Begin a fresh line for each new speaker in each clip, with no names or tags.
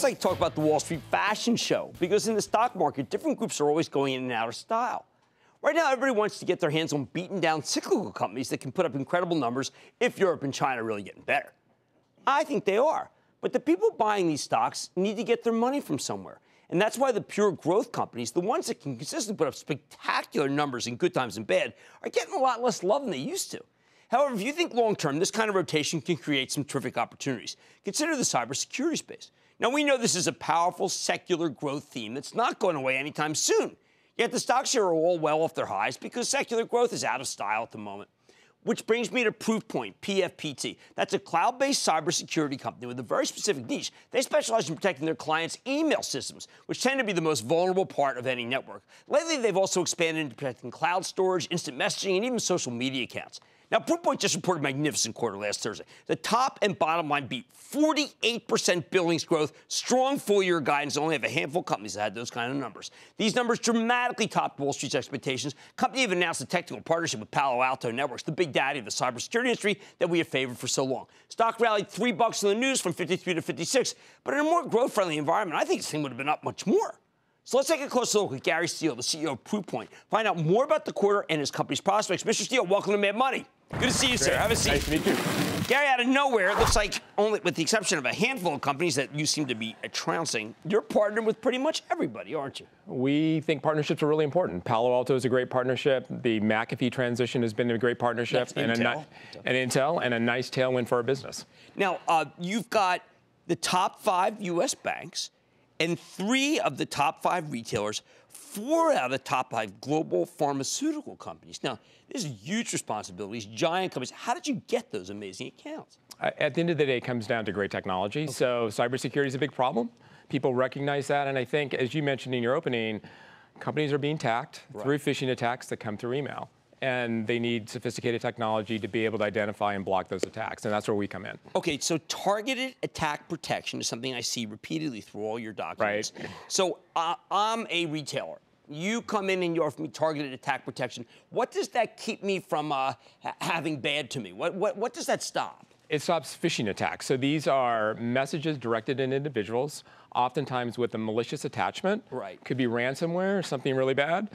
Sometimes I talk about the Wall Street fashion show because in the stock market, different groups are always going in and out of style. Right now, everybody wants to get their hands on beaten down cyclical companies that can put up incredible numbers if Europe and China are really getting better. I think they are. But the people buying these stocks need to get their money from somewhere. And that's why the pure growth companies, the ones that can consistently put up spectacular numbers in good times and bad, are getting a lot less love than they used to. However, if you think long term, this kind of rotation can create some terrific opportunities. Consider the cybersecurity space. Now, we know this is a powerful secular growth theme that's not going away anytime soon. Yet the stocks here are all well off their highs because secular growth is out of style at the moment. Which brings me to Proofpoint, PFPT. That's a cloud based cybersecurity company with a very specific niche. They specialize in protecting their clients' email systems, which tend to be the most vulnerable part of any network. Lately, they've also expanded into protecting cloud storage, instant messaging, and even social media accounts. Now, Proofpoint just reported a magnificent quarter last Thursday. The top and bottom line beat 48% billings growth, strong full year guidance. Only have a handful of companies that had those kind of numbers. These numbers dramatically topped Wall Street's expectations. Company even announced a technical partnership with Palo Alto Networks, the big daddy of the cybersecurity industry that we have favored for so long. Stock rallied three bucks in the news from 53 to 56, but in a more growth friendly environment, I think this thing would have been up much more. So let's take a closer look at Gary Steele, the CEO of Proofpoint, find out more about the quarter and his company's prospects. Mr. Steele, welcome to Mad Money. Good to see you, Great. sir. Have a seat.
Nice to meet you.
Gary, out of nowhere, it looks like only with the exception of a handful of companies that you seem to be trouncing, you're partnered with pretty much everybody, aren't you?
We think partnerships are really important. Palo Alto is a great partnership. The McAfee transition has been a great partnership,
That's and Intel.
a and Intel, and a nice tailwind for our business.
Now, uh, you've got the top five U.S. banks and three of the top five retailers four out of the top five global pharmaceutical companies. Now, this is huge responsibilities, giant companies. How did you get those amazing accounts?
At the end of the day, it comes down to great technology. Okay. So cybersecurity is a big problem. People recognize that, and I think, as you mentioned in your opening, companies are being attacked right. through phishing attacks that come through email and they need sophisticated technology to be able to identify and block those attacks, and that's where we come in.
Okay, so targeted attack protection is something I see repeatedly through all your documents.
Right.
So uh, I'm a retailer. You come in and you offer me targeted attack protection. What does that keep me from uh, ha- having bad to me? What, what, what does that stop?
It stops phishing attacks. So these are messages directed at individuals, oftentimes with a malicious attachment.
Right.
Could be ransomware, or something really bad.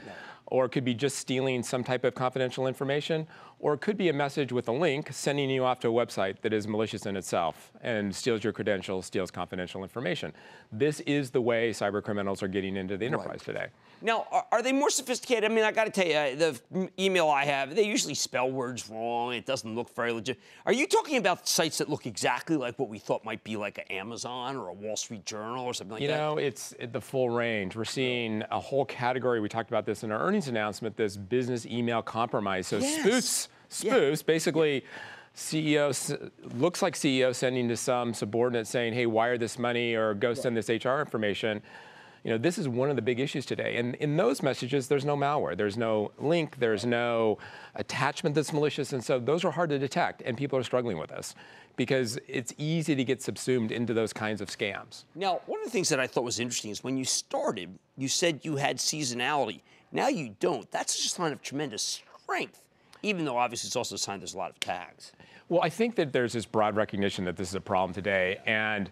Or it could be just stealing some type of confidential information, or it could be a message with a link sending you off to a website that is malicious in itself and steals your credentials, steals confidential information. This is the way cyber criminals are getting into the enterprise right. today.
Now, are, are, they more sophisticated? I mean, I got to tell you, the email I have, they usually spell words wrong. It doesn't look very legit. Are you talking about sites that look exactly like what we thought might be like an Amazon or a Wall Street Journal or something like
you
that?
You know, it's the full range. We're seeing a whole category. We talked about this in our earnings announcement. This business email compromise. So
yes.
spoofs, spoofs, yeah. basically. CEO looks like CEO sending to some subordinate saying, "Hey, wire this money or go send this HR information." You know, this is one of the big issues today. And in those messages, there's no malware, there's no link, there's no attachment that's malicious, and so those are hard to detect, and people are struggling with this because it's easy to get subsumed into those kinds of scams.
Now, one of the things that I thought was interesting is when you started, you said you had seasonality. Now you don't. That's just a sign of tremendous strength, even though obviously it's also a sign there's a lot of tags.
Well, I think that there's this broad recognition that this is a problem today, and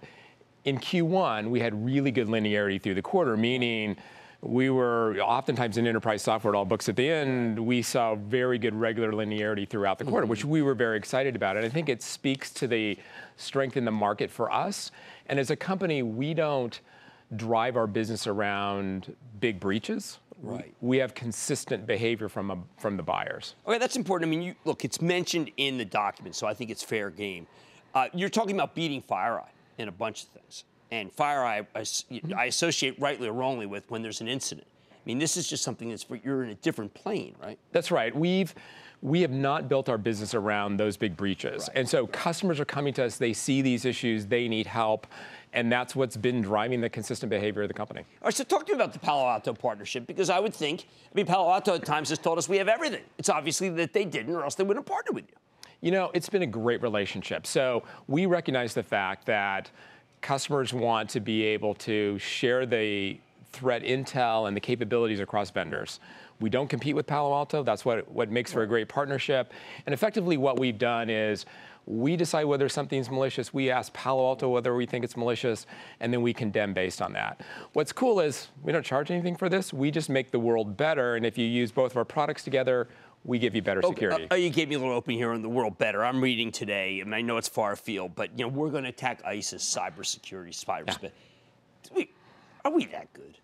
in Q1, we had really good linearity through the quarter, meaning we were oftentimes in enterprise software at all books at the end. We saw very good regular linearity throughout the quarter, mm-hmm. which we were very excited about. And I think it speaks to the strength in the market for us. And as a company, we don't drive our business around big breaches.
Right.
We have consistent behavior from a, from the buyers.
Okay, that's important. I mean, you, look, it's mentioned in the document, so I think it's fair game. Uh, you're talking about beating FireEye in a bunch of things. And FireEye, I, I associate rightly or wrongly with when there's an incident. I mean, this is just something that's you're in a different plane, right?
That's right. We've we have not built our business around those big breaches.
Right.
And so customers are coming to us, they see these issues, they need help, and that's what's been driving the consistent behavior of the company.
All right, so talk to me about the Palo Alto partnership, because I would think, I mean, Palo Alto at times has told us we have everything. It's obviously that they didn't, or else they wouldn't have partnered with you.
You know, it's been a great relationship. So we recognize the fact that customers want to be able to share the threat intel and the capabilities across vendors. We don't compete with Palo Alto. That's what, what makes for a great partnership. And effectively, what we've done is we decide whether something's malicious. We ask Palo Alto whether we think it's malicious, and then we condemn based on that. What's cool is we don't charge anything for this. We just make the world better. And if you use both of our products together, we give you better
Okay,
security.
uh, you gave me a little open here on the world better. I'm reading today, and I know it's far afield, but you know we're going to attack ISIS cybersecurity, cyberspace. We, are we that good?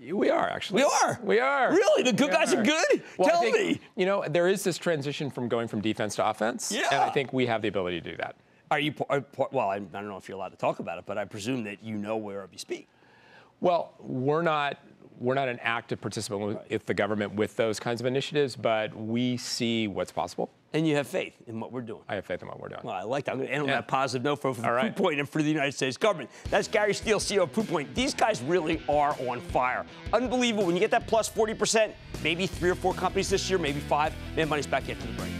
We are actually.
We are.
We are.
Really? The good
We
guys are good?
Well,
Tell
think,
me.
You know, there is this transition from going from defense to offense. And I think we have the ability to do that.
Are you? Are, well, I, I don't know if you're allowed to talk about it, but I presume that you know whereof you speak.
Well, we're not we're not an active participant with with the government with those kinds of initiatives, but we see what's possible.
And you have faith in what we're doing.
I have faith in what we're doing.
Well, I like that. I'm going to end on
Yeah.
that positive note for, for
All right.
Proofpoint and for the United States government. That's Gary Steele, CEO of Proofpoint. These guys really are on fire. Unbelievable. When you get that plus 40%, maybe three or four companies this year, maybe five. Mad Money's back after the break.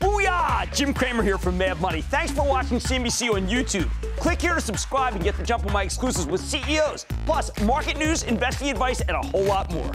Booyah! Jim Cramer here from Mad Money. Thanks for watching CNBC on YouTube. Click here to subscribe and get the jump on my exclusives with CEOs, plus market news, investing advice, and a whole lot more.